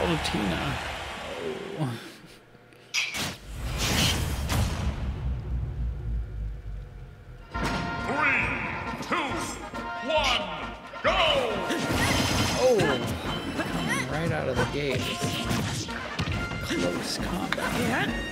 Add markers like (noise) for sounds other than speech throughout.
Oh. Three, two, one, go! Oh, right out of the gate. Close combat. Yeah.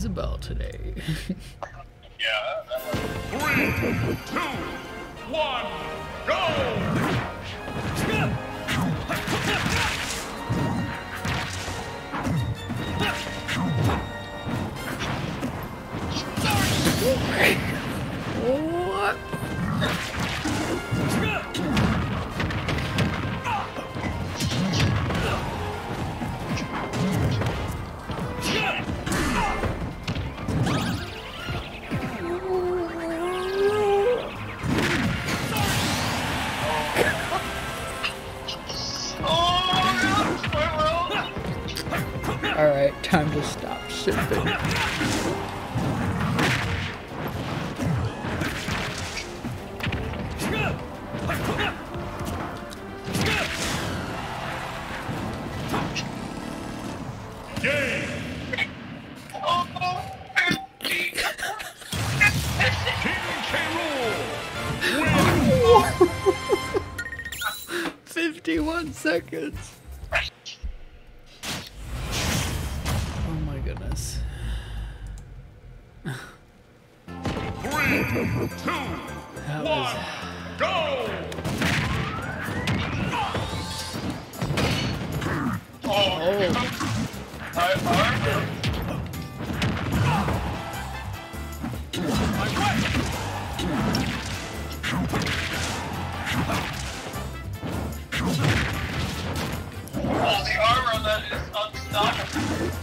Isabelle, today. (laughs) Three, two, that one, go! Oh, oh. I earned it. Oh, the armor that is unstoppable.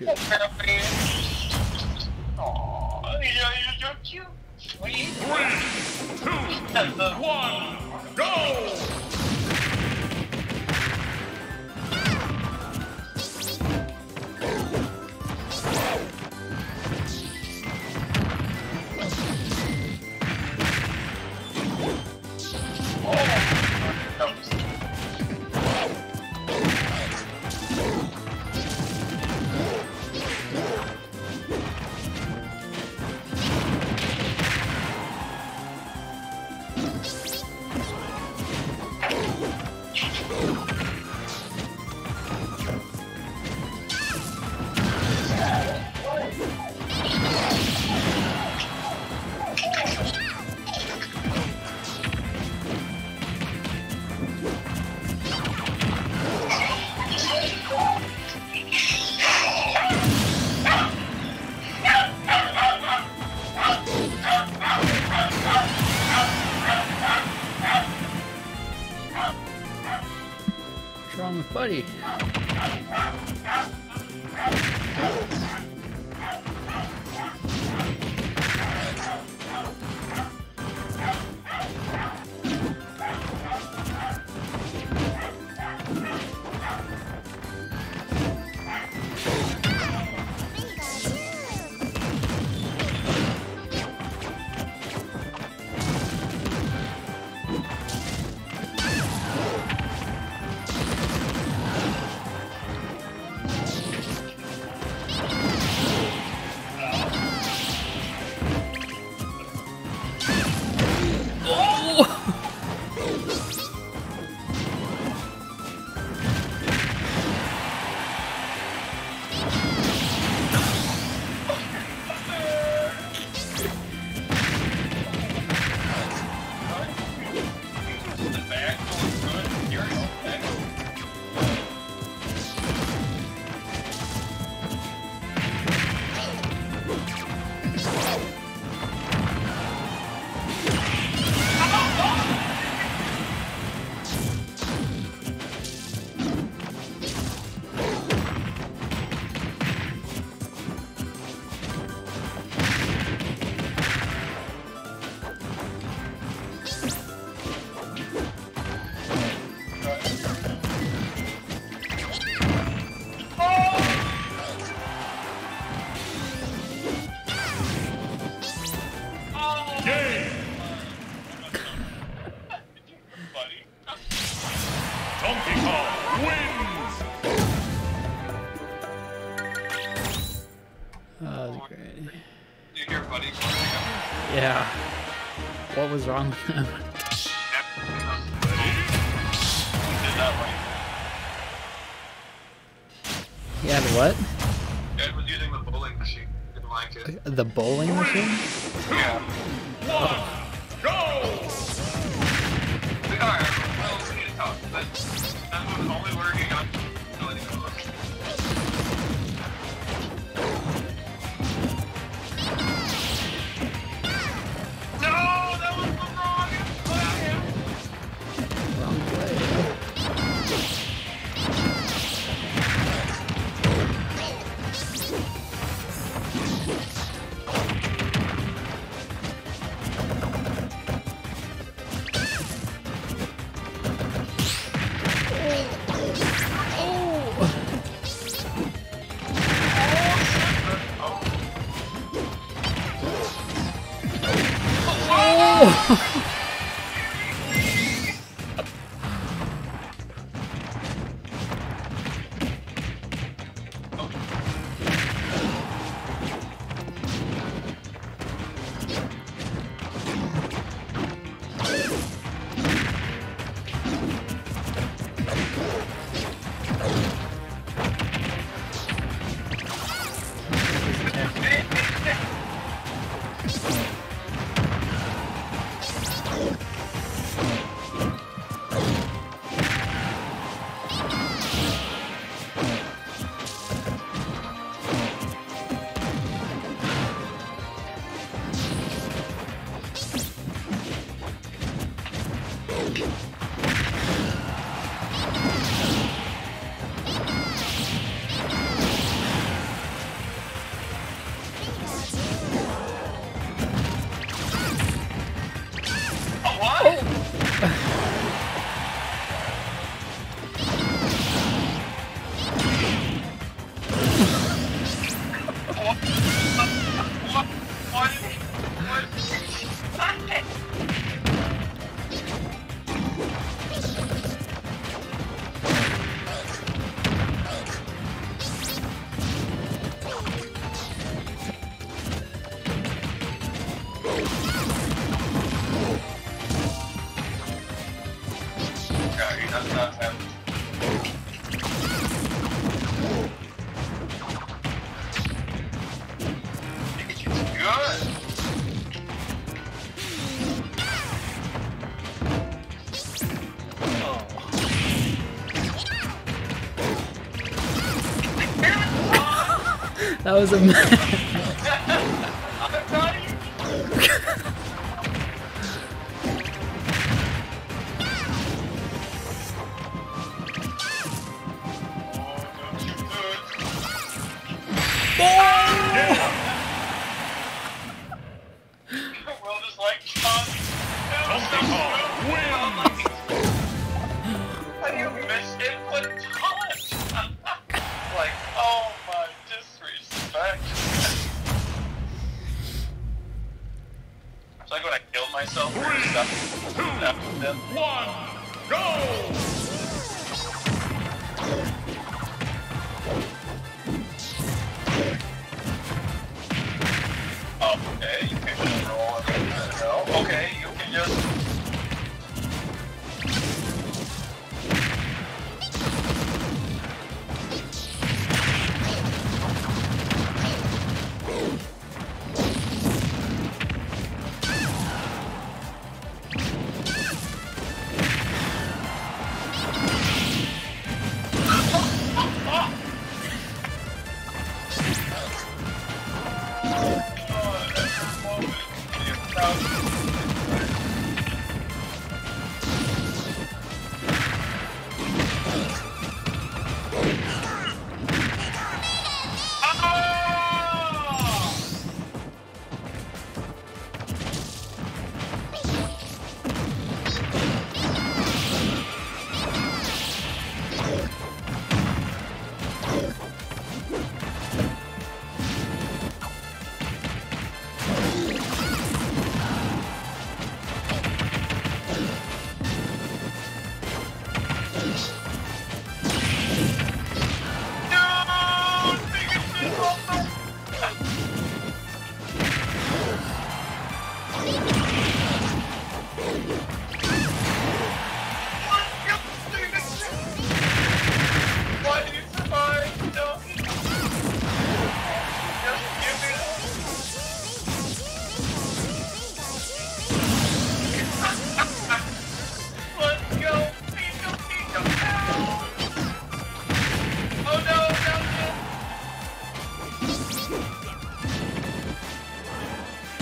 Pikachu. Oh, that was great. Did you hear Buddy Yeah. What was wrong with him? Did not He had what? Ed was using the bowling machine. Didn't like it. The bowling machine? Yeah. Oh. One. Go. Alright, well, we need to talk. That, that was only working on That was a (laughs)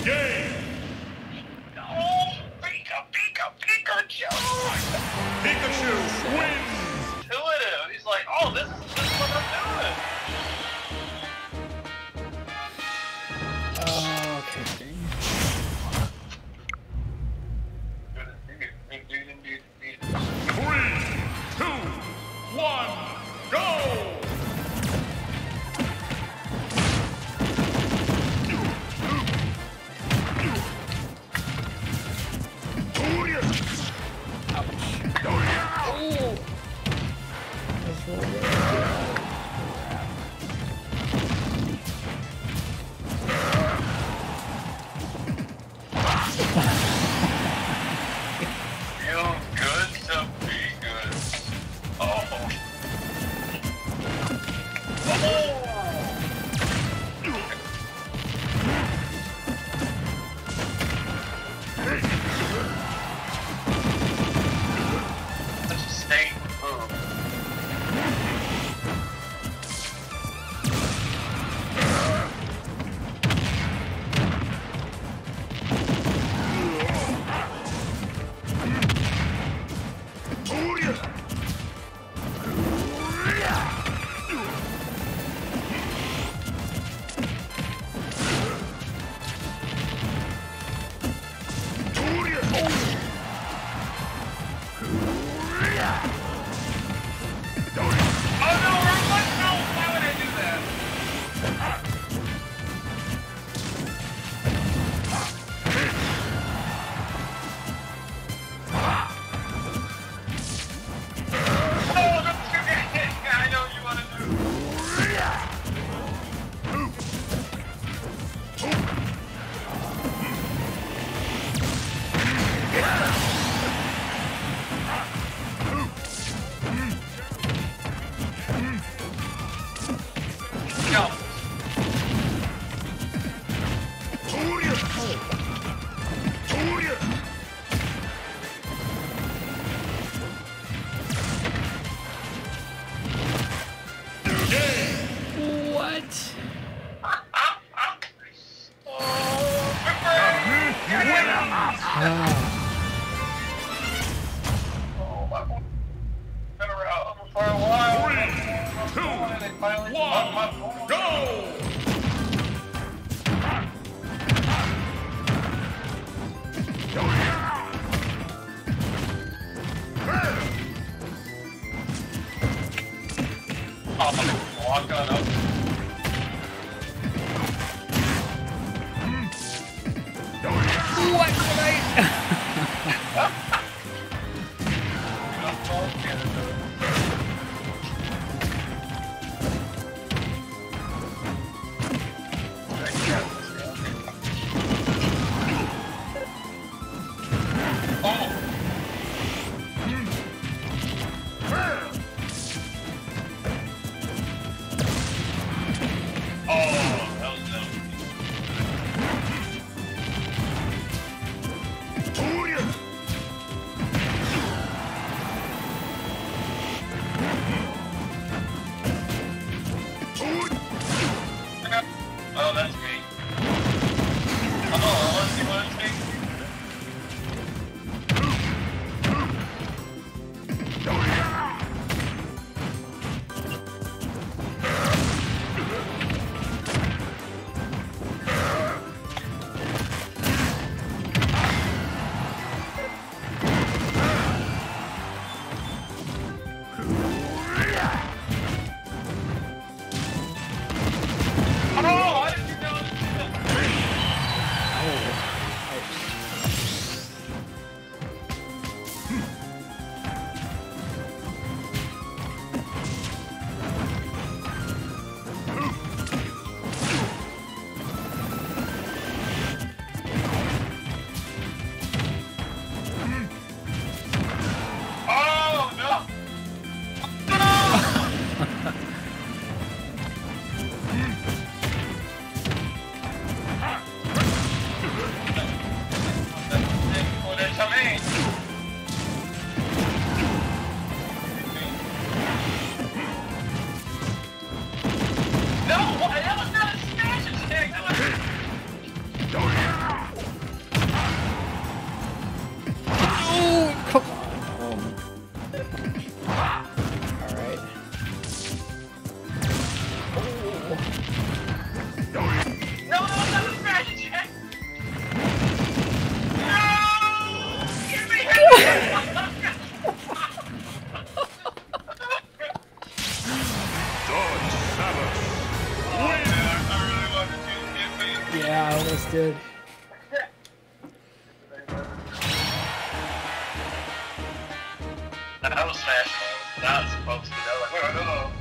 Game! Oh, Pika Pika Pikachu. Pikachu wins! Oh, God. And I was smashing them. Not supposed to. Know. Like, oh, oh,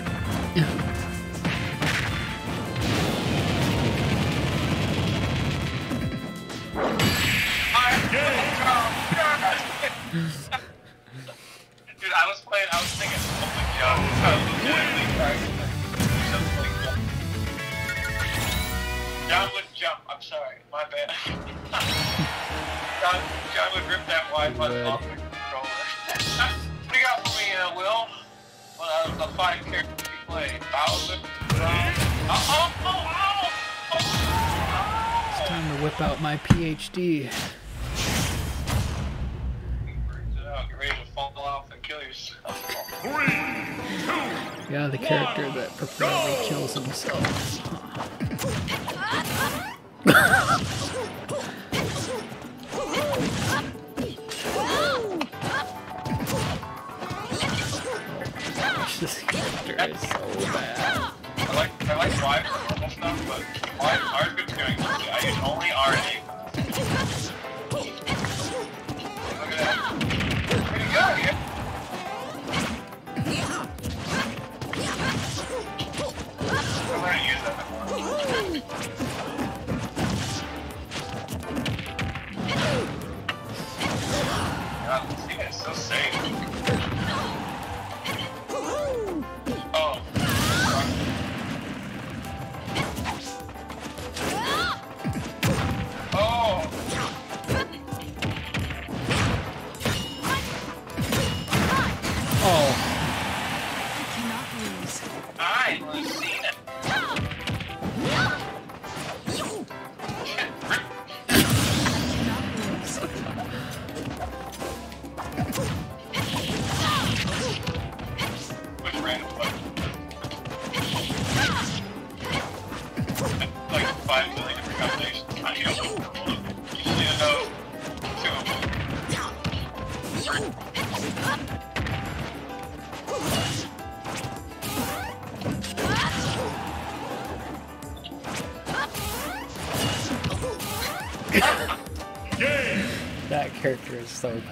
it. Dude, I was playing, I was thinking, oh my god, I was literally trying to like, John would jump, I'm sorry, my bad. (laughs) John, John would rip that Wi-Fi off whip out my PhD. Yeah, the character that preferably kills himself. (laughs) this character is so bad. I like I like but start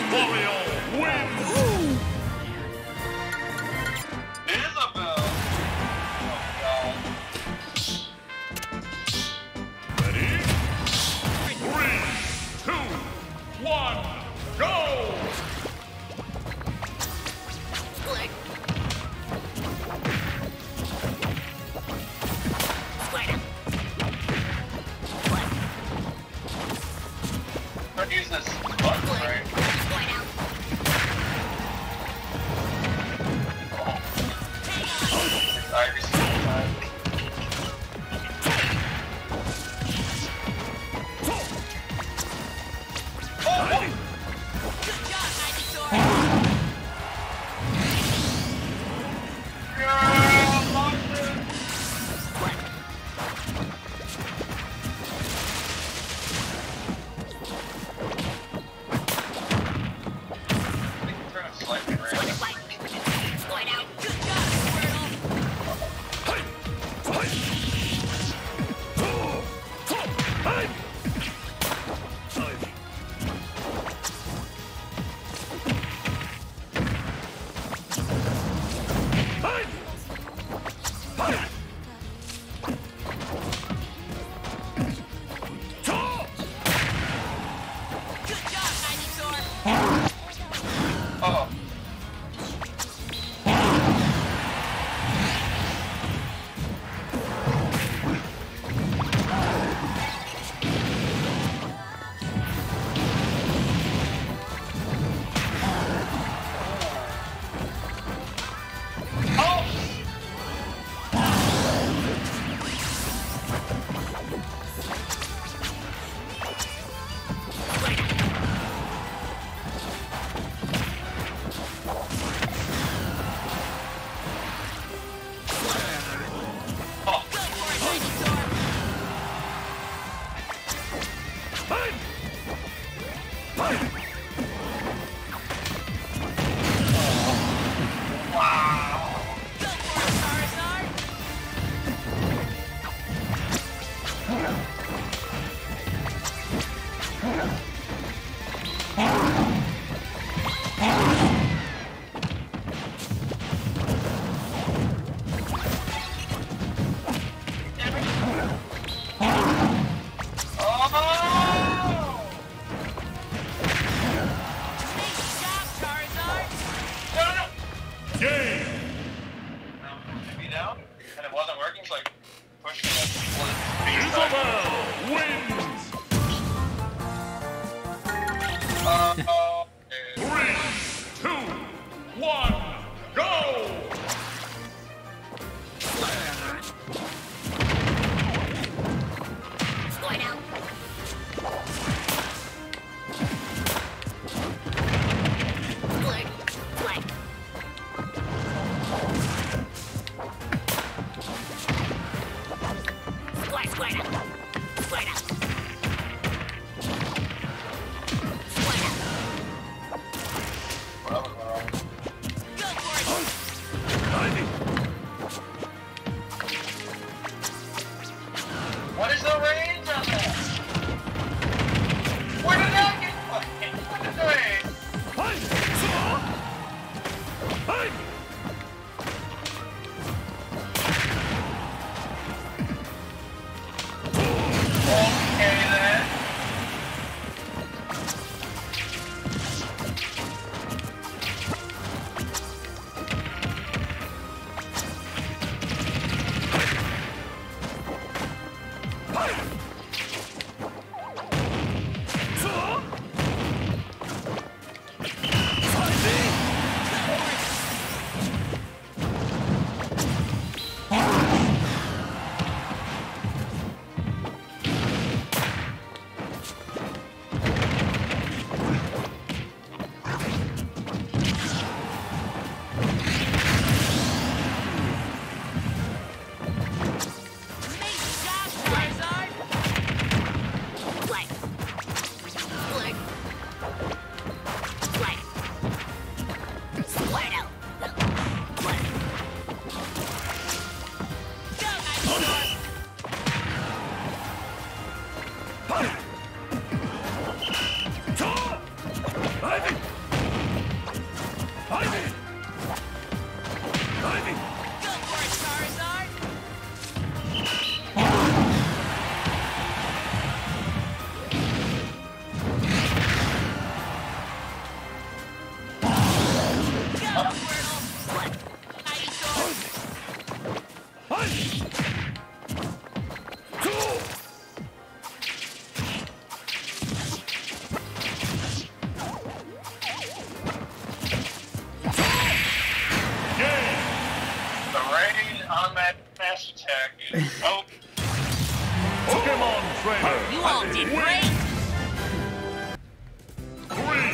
Warriors. hashtag is hope. Pokemon Trainer! You all did great! Three,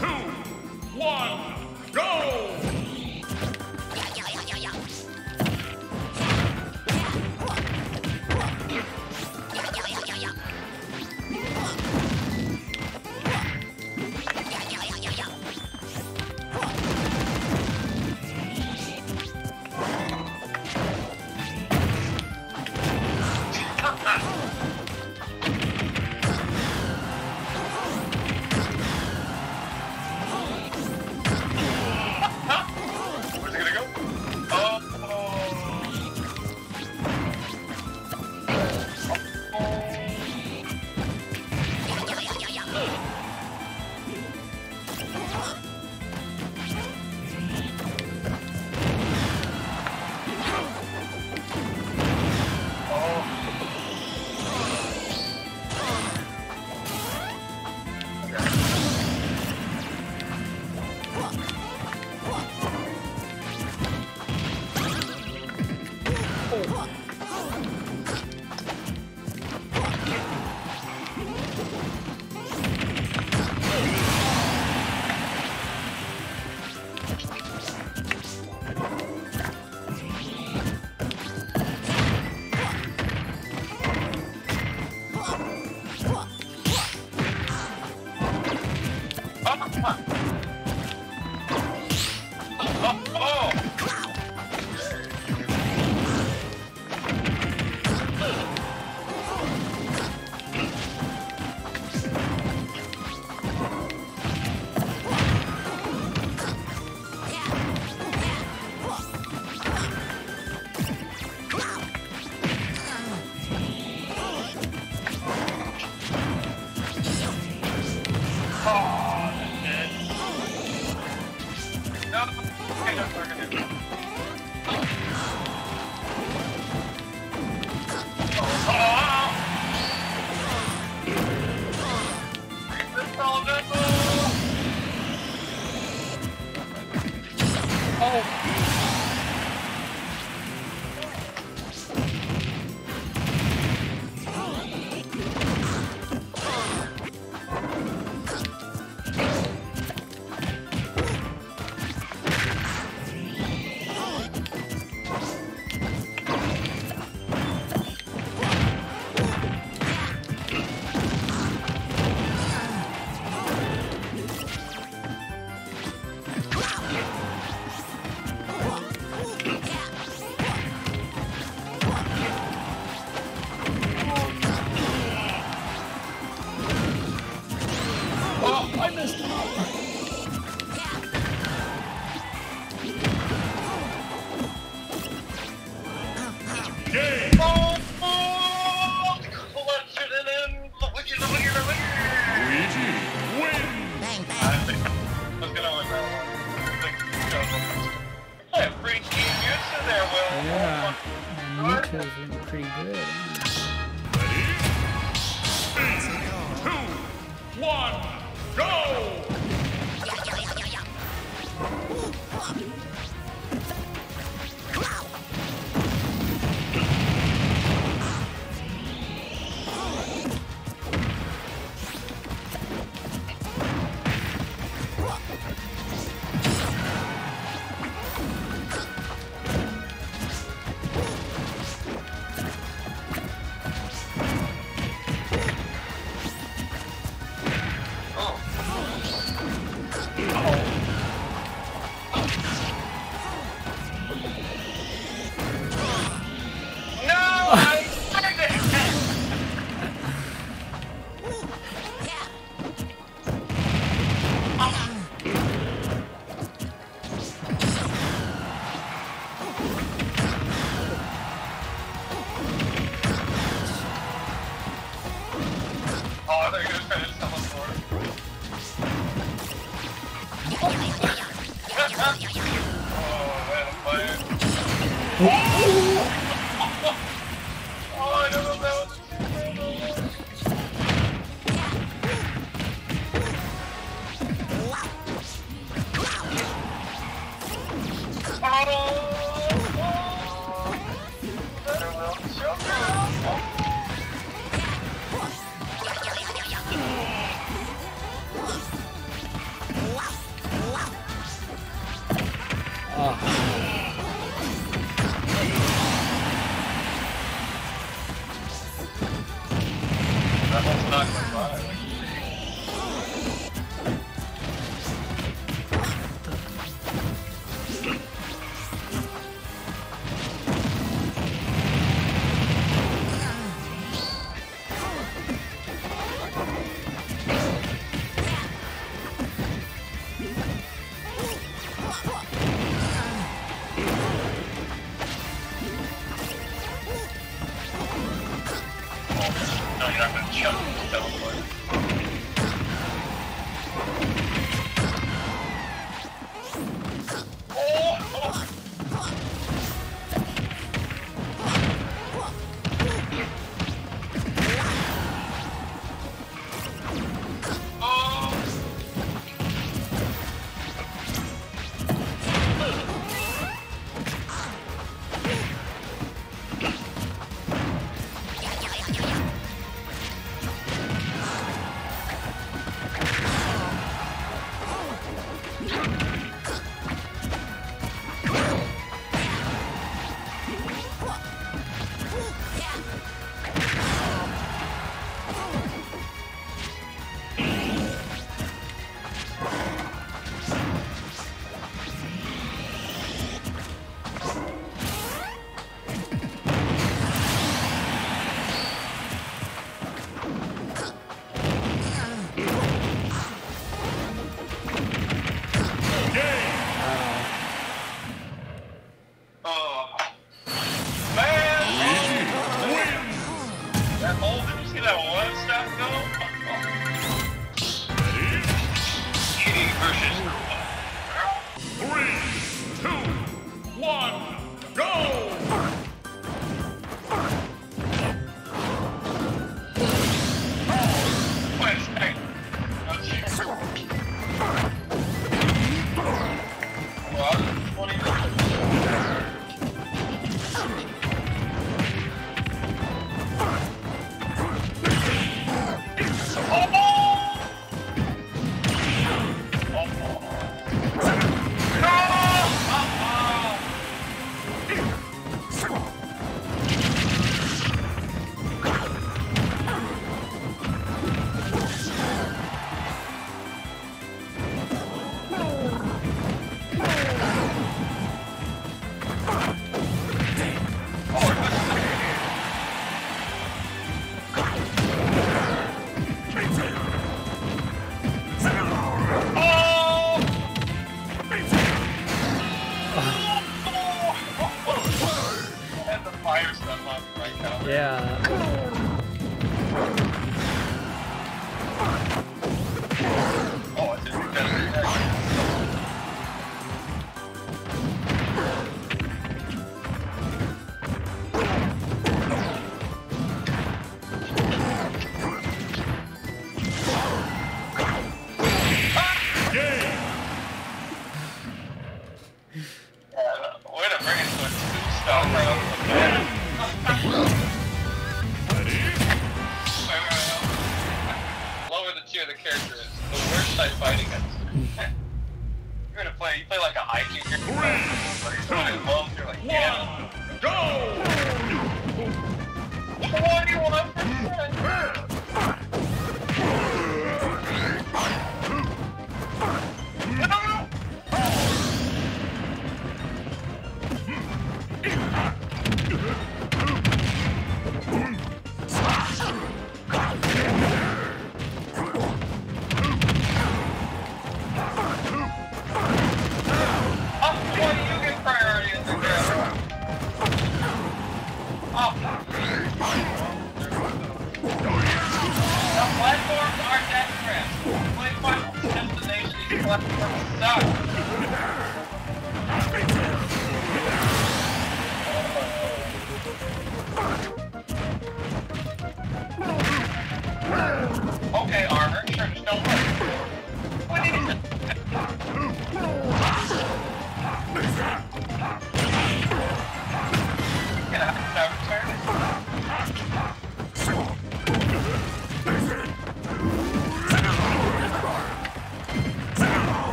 two, one, go!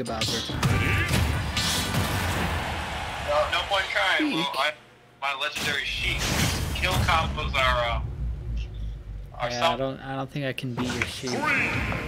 about Bowser. No, no point trying. Well, I, my legendary sheep. Kill combos are. Uh, are yeah, I don't. I don't think I can beat your Sheik.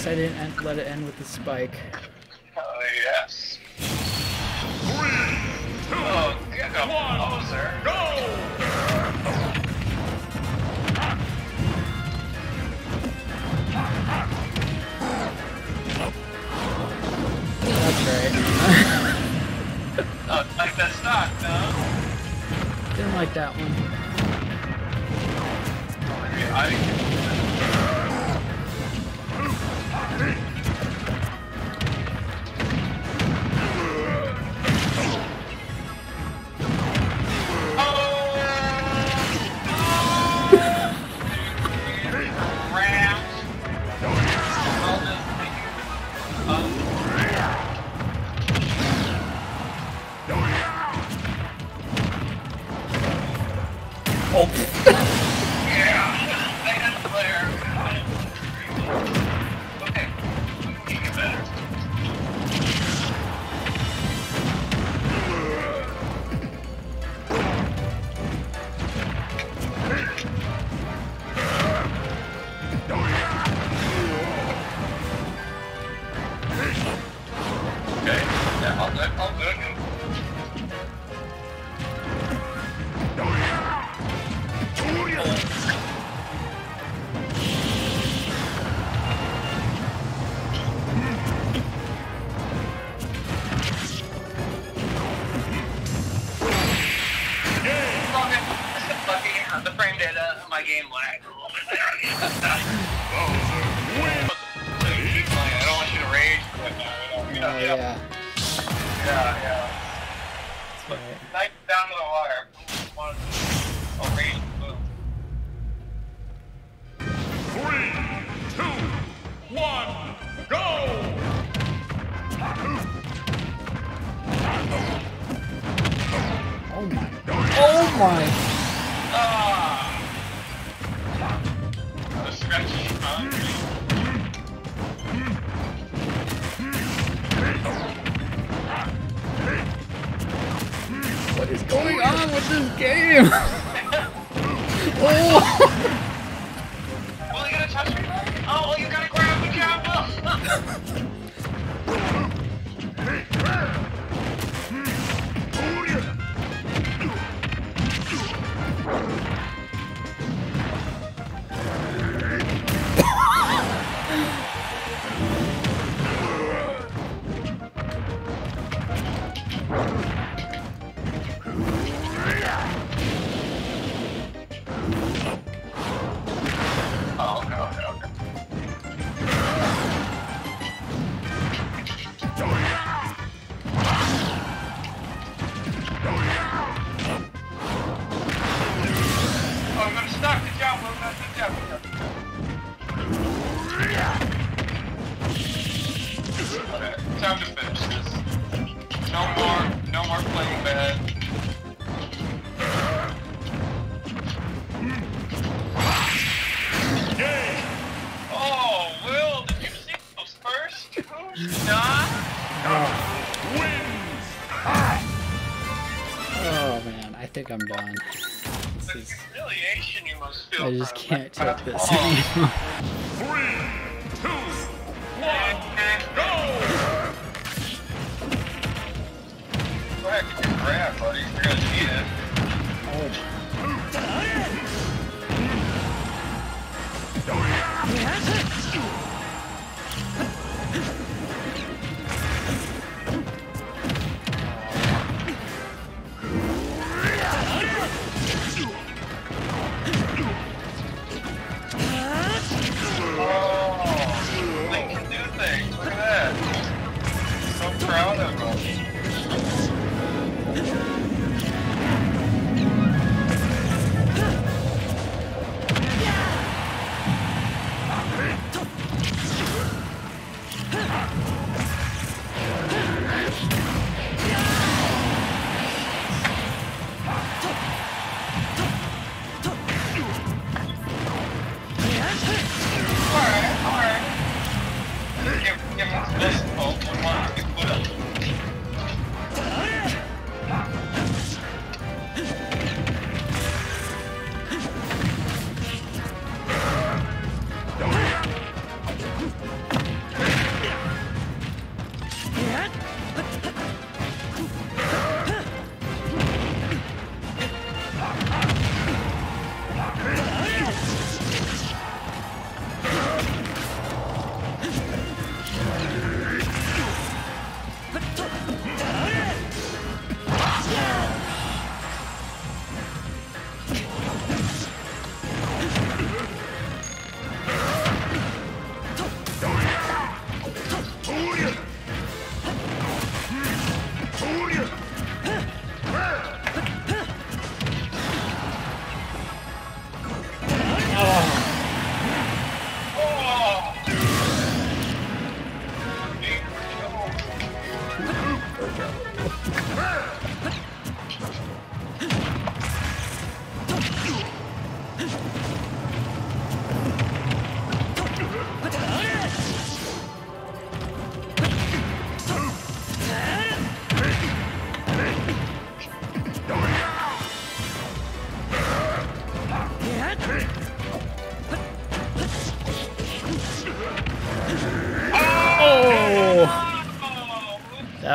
least I didn't end, let it end with the spike. I just can't take oh. this anymore.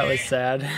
Was sad.